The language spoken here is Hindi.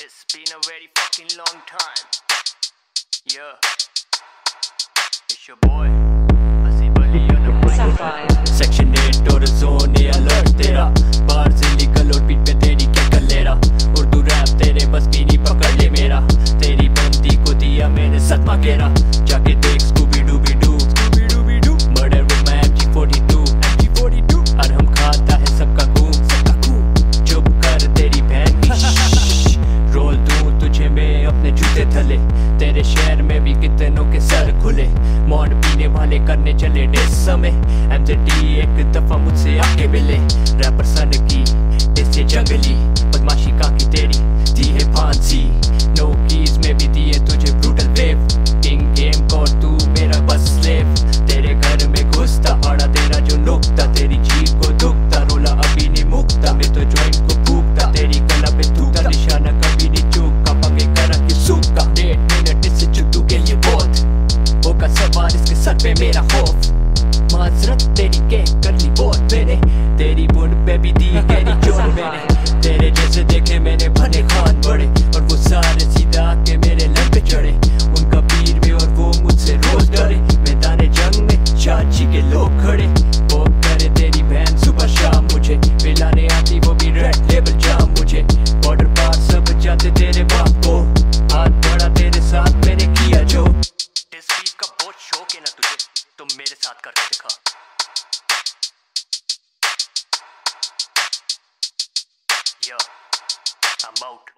It's been a very fucking long time. Yeah. It's your boy. Section eight और जोन ये अलर्ट तेरा बाहर से निकल और पीठ पे तेरी क्या कर ले रहा उर्दू रैप तेरे बस भी पकड़ ले मेरा तेरी बंदी को दिया मैंने सदमा घेरा जाके देख थले तेरे शहर में भी कितनों के सर खुले। मौन पीने वाले करने चले डिस समय। एमजेडी एक दफ़ा मुझसे आके मिले। रैपर सन की इससे जंगली। पे मेरा खौफ। माजरत तेरी के कर ली बहुत मैंने तेरी बुन साथ करके दिखा Yeah, I'm out.